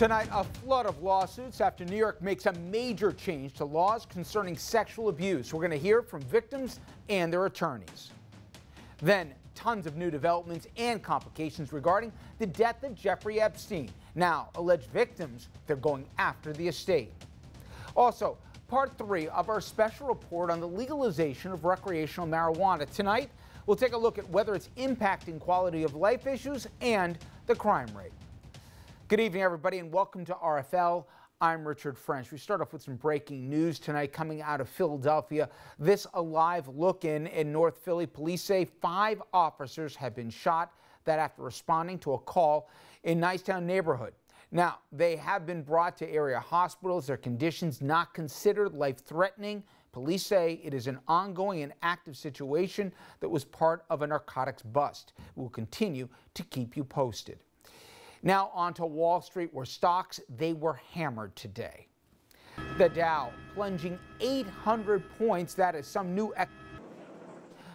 Tonight, a flood of lawsuits after New York makes a major change to laws concerning sexual abuse. We're going to hear from victims and their attorneys. Then, tons of new developments and complications regarding the death of Jeffrey Epstein. Now, alleged victims, they're going after the estate. Also, part three of our special report on the legalization of recreational marijuana. Tonight, we'll take a look at whether it's impacting quality of life issues and the crime rate. Good evening, everybody, and welcome to RFL. I'm Richard French. We start off with some breaking news tonight coming out of Philadelphia. This alive look in in North Philly. Police say five officers have been shot that after responding to a call in Nicetown neighborhood. Now, they have been brought to area hospitals. Their conditions not considered life threatening. Police say it is an ongoing and active situation that was part of a narcotics bust. We'll continue to keep you posted. Now onto Wall Street where stocks, they were hammered today. The Dow plunging 800 points. That is some new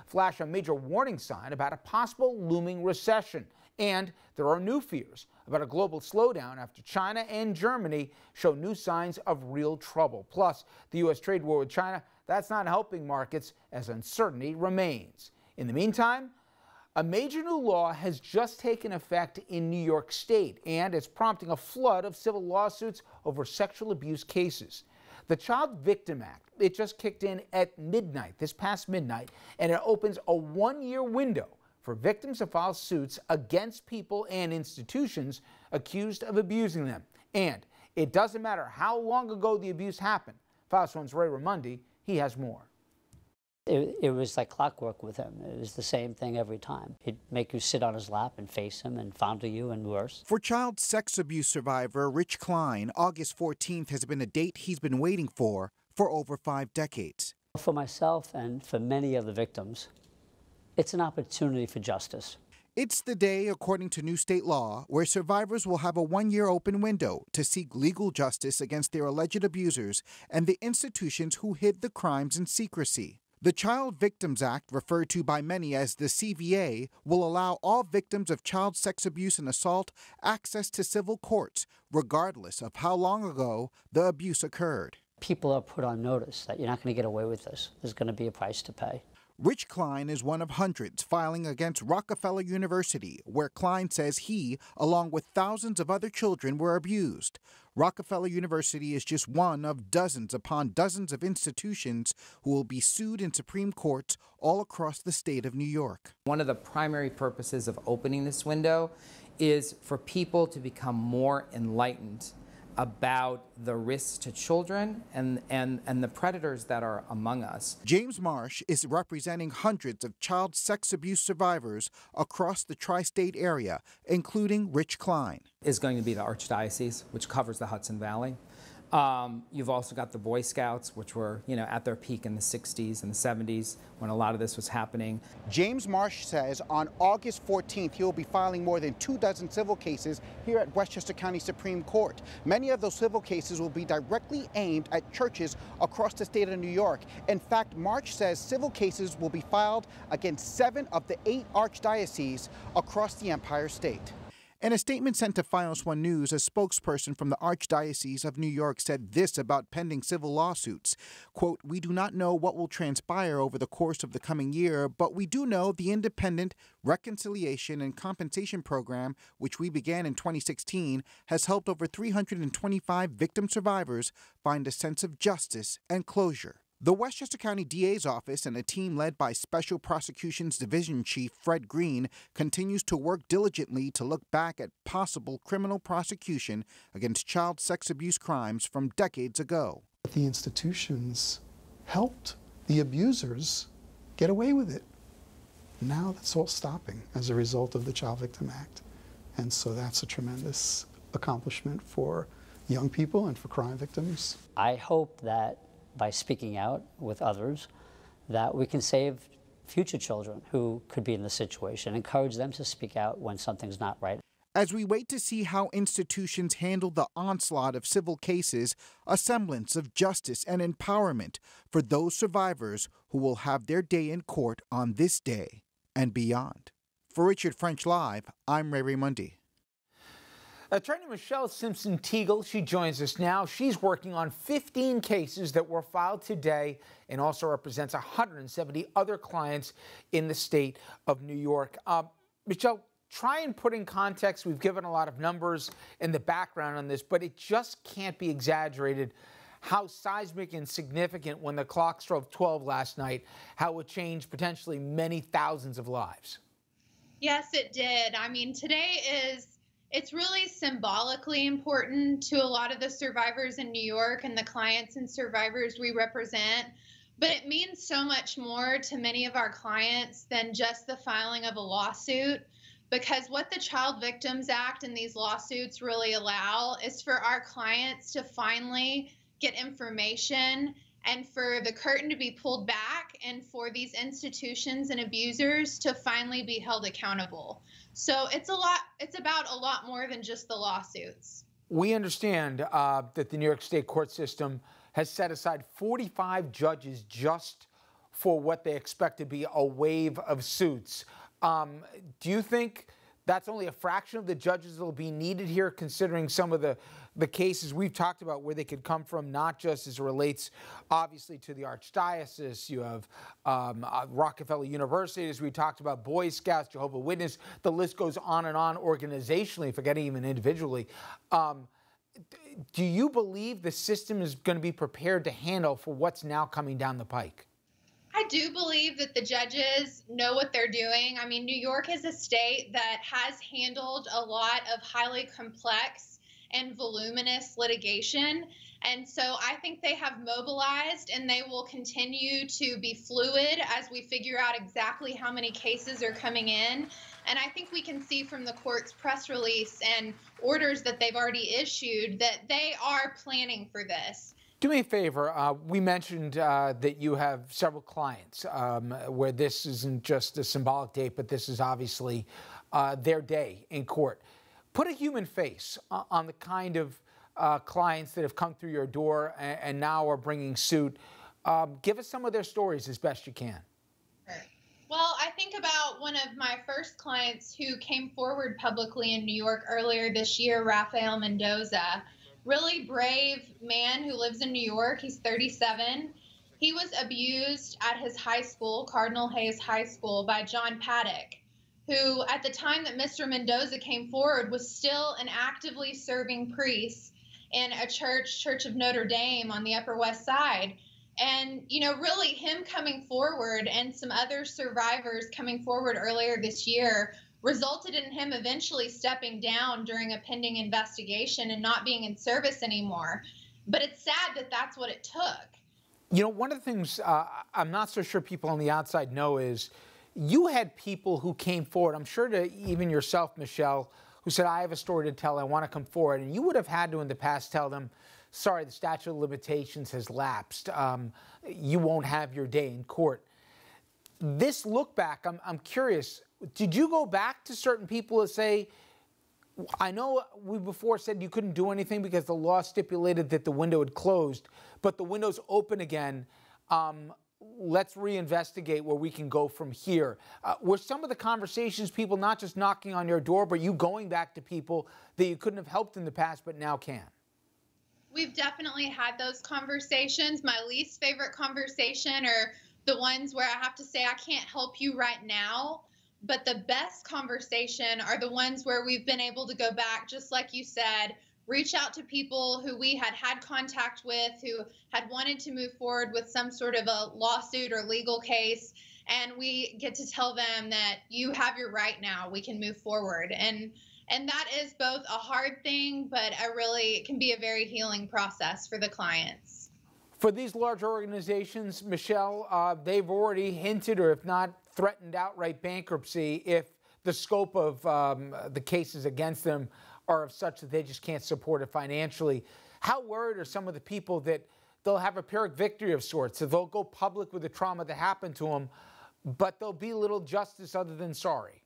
flash a major warning sign about a possible looming recession. And there are new fears about a global slowdown after China and Germany show new signs of real trouble. Plus, the U.S. trade war with China, that's not helping markets as uncertainty remains. In the meantime, a major new law has just taken effect in New York State and is prompting a flood of civil lawsuits over sexual abuse cases. The Child Victim Act, it just kicked in at midnight, this past midnight, and it opens a one-year window for victims to file suits against people and institutions accused of abusing them. And it doesn't matter how long ago the abuse happened. Fios One's Ray Ramundi, he has more. It, it, was like clockwork with him. It was the same thing every time. He'd make you sit on his lap and face him and fondle you and worse. For child sex abuse survivor Rich Klein, August 14th has been a date he's been waiting for for over five decades. For myself and for many of the victims, it's an opportunity for justice. It's the day, according to new state law, where survivors will have a one year open window to seek legal justice against their alleged abusers and the institutions who hid the crimes in secrecy. The Child Victims Act, referred to by many as the CVA, will allow all victims of child sex abuse and assault access to civil courts, regardless of how long ago the abuse occurred. People are put on notice that you're not going to get away with this. There's going to be a price to pay. Rich Klein is one of hundreds filing against Rockefeller University, where Klein says he, along with thousands of other children, were abused. Rockefeller University is just one of dozens upon dozens of institutions who will be sued in Supreme Courts all across the state of New York. One of the primary purposes of opening this window is for people to become more enlightened about the risks to children and, and, and the predators that are among us. James Marsh is representing hundreds of child sex abuse survivors across the tri state area, including Rich Klein. Is going to be the Archdiocese, which covers the Hudson Valley. Um, you've also got the Boy Scouts, which were, you know, at their peak in the 60s and the 70s when a lot of this was happening. James Marsh says on August 14th, he'll be filing more than two dozen civil cases here at Westchester County Supreme Court. Many of those civil cases will be directly aimed at churches across the state of New York. In fact, Marsh says civil cases will be filed against seven of the eight archdioceses across the Empire State. In a statement sent to Fios One News, a spokesperson from the Archdiocese of New York said this about pending civil lawsuits. Quote, We do not know what will transpire over the course of the coming year, but we do know the independent reconciliation and compensation program, which we began in 2016, has helped over 325 victim survivors find a sense of justice and closure. The Westchester County DA's office and a team led by Special Prosecutions Division Chief Fred Green continues to work diligently to look back at possible criminal prosecution against child sex abuse crimes from decades ago. The institutions helped the abusers get away with it. Now that's all stopping as a result of the Child Victim Act. And so that's a tremendous accomplishment for young people and for crime victims. I hope that by speaking out with others that we can save future children who could be in this situation, encourage them to speak out when something's not right. As we wait to see how institutions handle the onslaught of civil cases, a semblance of justice and empowerment for those survivors who will have their day in court on this day and beyond. For Richard French Live, I'm Ray Ramundi. Attorney Michelle Simpson Tuegel, she joins us now. She's working on 15 cases that were filed today and also represents 170 other clients in the state of New York. Uh, Michelle, try and put in context. We've given a lot of numbers and the background on this, but it just can't be exaggerated how seismic and significant when the clock struck 12 last night, how it changed potentially many thousands of lives. Yes, it did. I mean, today is it's really symbolically important to a lot of the survivors in New York and the clients and survivors we represent. But it means so much more to many of our clients than just the filing of a lawsuit. Because what the Child Victims Act and these lawsuits really allow is for our clients to finally get information and for the curtain to be pulled back and for these institutions and abusers to finally be held accountable. So it's a lot, it's about a lot more than just the lawsuits. We understand uh, that the New York State court system has set aside 45 judges just for what they expect to be a wave of suits. Um, do you think that's only a fraction of the judges that will be needed here, considering some of the, the cases we've talked about where they could come from, not just as it relates, obviously, to the Archdiocese. You have um, uh, Rockefeller University, as we talked about, Boy Scouts, Jehovah Witness. The list goes on and on organizationally, forgetting even individually. Um, do you believe the system is going to be prepared to handle for what's now coming down the pike? I do believe that the judges know what they're doing. I mean, New York is a state that has handled a lot of highly complex and voluminous litigation. And so I think they have mobilized and they will continue to be fluid as we figure out exactly how many cases are coming in. And I think we can see from the court's press release and orders that they've already issued that they are planning for this. Do me a favor. Uh, we mentioned uh, that you have several clients um, where this isn't just a symbolic date, but this is obviously uh, their day in court. Put a human face on the kind of uh, clients that have come through your door and, and now are bringing suit. Um, give us some of their stories as best you can. Well, I think about one of my first clients who came forward publicly in New York earlier this year, Rafael Mendoza really brave man who lives in New York. He's 37. He was abused at his high school, Cardinal Hayes High School, by John Paddock, who, at the time that Mr. Mendoza came forward, was still an actively serving priest in a church, Church of Notre Dame on the Upper West Side. And, you know, really him coming forward and some other survivors coming forward earlier this year resulted in him eventually stepping down during a pending investigation and not being in service anymore. But it's sad that that's what it took. You know, one of the things uh, I'm not so sure people on the outside know is you had people who came forward. I'm sure to even yourself, Michelle, who said, I have a story to tell. I want to come forward. And you would have had to in the past tell them, sorry, the statute of limitations has lapsed. Um, you won't have your day in court. This look back, I'm, I'm curious, did you go back to certain people and say, I know we before said you couldn't do anything because the law stipulated that the window had closed, but the window's open again. Um, let's reinvestigate where we can go from here. Uh, were some of the conversations people not just knocking on your door, but you going back to people that you couldn't have helped in the past but now can? We've definitely had those conversations. My least favorite conversation are the ones where I have to say, I can't help you right now but the best conversation are the ones where we've been able to go back, just like you said, reach out to people who we had had contact with, who had wanted to move forward with some sort of a lawsuit or legal case. And we get to tell them that you have your right now. We can move forward. And and that is both a hard thing, but a really can be a very healing process for the clients. For these larger organizations, Michelle, uh, they've already hinted, or if not threatened outright bankruptcy if the scope of um, the cases against them are of such that they just can't support it financially. How worried are some of the people that they'll have a Pyrrhic victory of sorts, that they'll go public with the trauma that happened to them, but there'll be little justice other than sorry?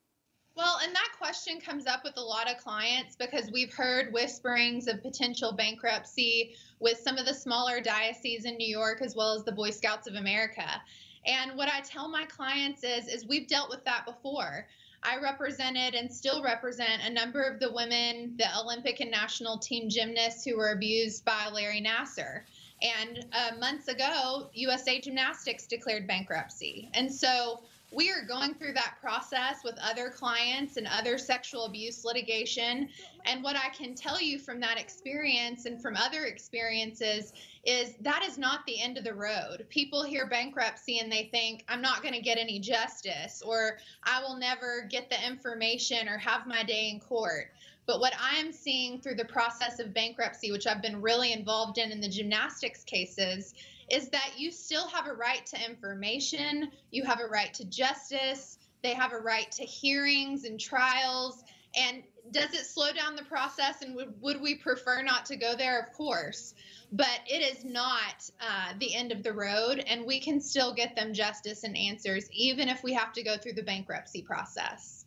Well, and that question comes up with a lot of clients because we've heard whisperings of potential bankruptcy with some of the smaller dioceses in New York as well as the Boy Scouts of America. And what I tell my clients is, is we've dealt with that before. I represented and still represent a number of the women, the Olympic and national team gymnasts who were abused by Larry Nassar. And uh, months ago, USA Gymnastics declared bankruptcy. And so we are going through that process with other clients and other sexual abuse litigation. And what I can tell you from that experience and from other experiences is that is not the end of the road. People hear bankruptcy and they think, I'm not going to get any justice, or I will never get the information or have my day in court. But what I'm seeing through the process of bankruptcy, which I've been really involved in in the gymnastics cases, is that you still have a right to information, you have a right to justice, they have a right to hearings and trials. And does it slow down the process? And would, would we prefer not to go there? Of course. But it is not uh, the end of the road, and we can still get them justice and answers, even if we have to go through the bankruptcy process.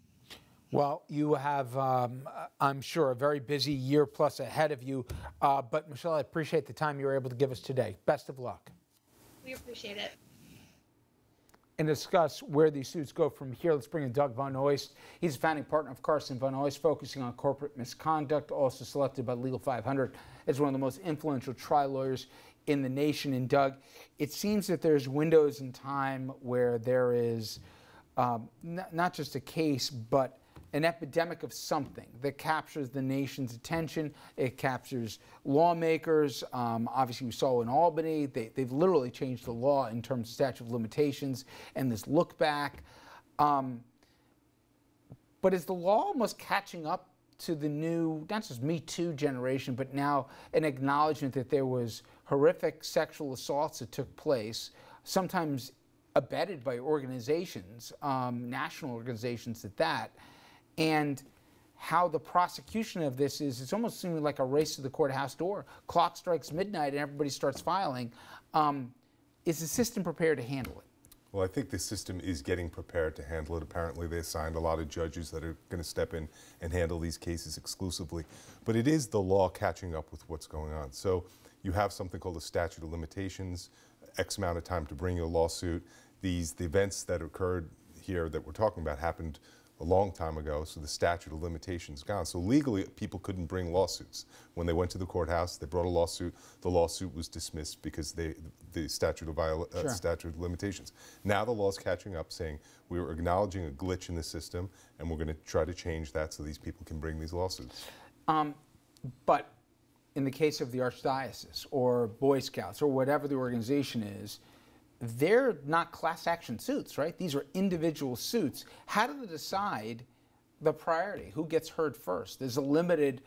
Well, you have, um, I'm sure, a very busy year plus ahead of you. Uh, but Michelle, I appreciate the time you were able to give us today. Best of luck. We appreciate it. And discuss where these suits go from here, let's bring in Doug Von Oiste. He's a founding partner of Carson Von Oiste, focusing on corporate misconduct, also selected by Legal 500 as one of the most influential trial lawyers in the nation. And Doug, it seems that there's windows in time where there is um, not just a case, but an epidemic of something that captures the nation's attention. It captures lawmakers. Um, obviously, we saw in Albany, they, have literally changed the law in terms of statute of limitations and this look back. Um, but is the law almost catching up to the new, not just Me Too generation, but now an acknowledgement that there was horrific sexual assaults that took place, sometimes abetted by organizations, um, national organizations at that and how the prosecution of this is, it's almost seeming like a race to the courthouse door. Clock strikes midnight and everybody starts filing. Um, is the system prepared to handle it? Well, I think the system is getting prepared to handle it. Apparently, they assigned a lot of judges that are going to step in and handle these cases exclusively. But it is the law catching up with what's going on. So you have something called the statute of limitations, X amount of time to bring your lawsuit. These the events that occurred here that we're talking about happened a long time ago, so the statute of limitations is gone. So legally, people couldn't bring lawsuits. When they went to the courthouse, they brought a lawsuit. The lawsuit was dismissed because they, the statute of, uh, sure. statute of limitations. Now the law is catching up, saying we are acknowledging a glitch in the system, and we're going to try to change that so these people can bring these lawsuits. Um, but in the case of the Archdiocese or Boy Scouts or whatever the organization is, they're not class action suits, right? These are individual suits. How do they decide the priority? Who gets heard first? There's a limited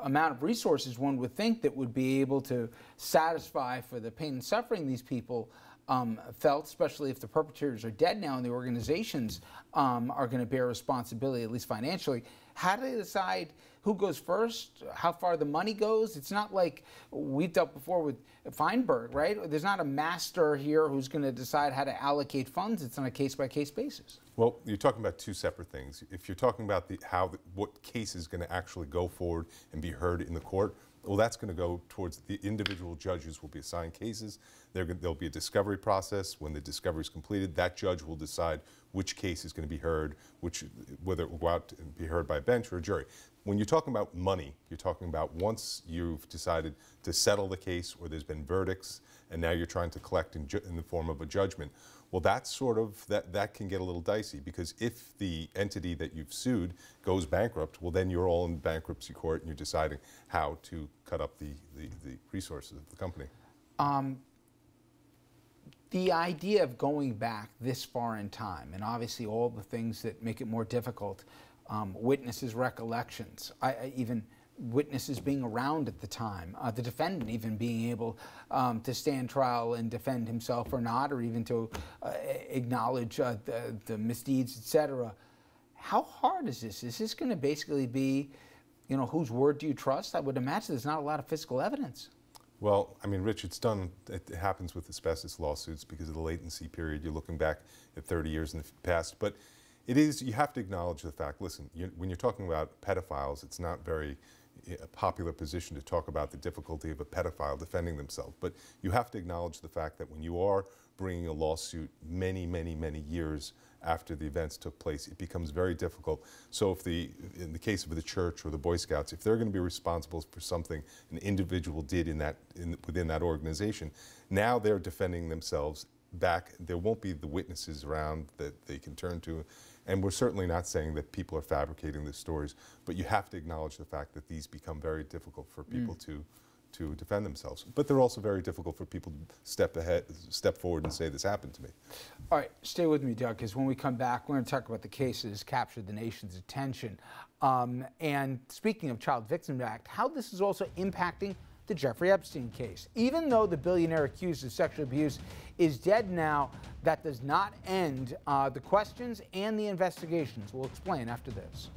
amount of resources one would think that would be able to satisfy for the pain and suffering these people um, felt, especially if the perpetrators are dead now and the organizations um, are going to bear responsibility, at least financially. How do they decide who goes first, how far the money goes? It's not like we've dealt before with Feinberg, right? There's not a master here who's going to decide how to allocate funds. It's on a case by case basis. Well, you're talking about two separate things. If you're talking about the, how the, what case is going to actually go forward and be heard in the court, well, that's going to go towards the individual judges will be assigned cases. there'll be a discovery process. When the discovery is completed, that judge will decide which case is going to be heard, which, whether it will go out and be heard by a bench or a jury. When you're talking about money, you're talking about once you've decided to settle the case or there's been verdicts and now you're trying to collect in, in the form of a judgment. Well, that's sort of, that, that can get a little dicey because if the entity that you've sued goes bankrupt, well, then you're all in bankruptcy court and you're deciding how to cut up the, the, the resources of the company. Um, the idea of going back this far in time, and obviously all the things that make it more difficult, um, witnesses' recollections, I, I even witnesses being around at the time, uh, the defendant even being able um, to stand trial and defend himself or not, or even to uh, acknowledge uh, the, the, misdeeds, etc. How hard is this? Is this going to basically be, you know, whose word do you trust? I would imagine there's not a lot of physical evidence. Well, I mean, Rich, it's done, it happens with asbestos lawsuits because of the latency period. You're looking back at 30 years in the past. But it is, you have to acknowledge the fact, listen, you, when you're talking about pedophiles, it's not very, eh, a popular position to talk about the difficulty of a pedophile defending themselves. But you have to acknowledge the fact that when you are bringing a lawsuit many, many, many years after the events took place, it becomes very difficult. So if the, in the case of the church or the Boy Scouts, if they're going to be responsible for something an individual did in that, in, within that organization, now they're defending themselves back. There won't be the witnesses around that they can turn to. And we're certainly not saying that people are fabricating the stories, but you have to acknowledge the fact that these become very difficult for people to to defend themselves. But they're also very difficult for people to step ahead, step forward and say this happened to me. All right, stay with me, Doug, because when we come back, we're going to talk about the cases captured the nation's attention. Um, and speaking of Child Victims Act, how this is also impacting the Jeffrey Epstein case. Even though the billionaire accused of sexual abuse is dead now, that does not end uh, the questions and the investigations. We'll explain after this.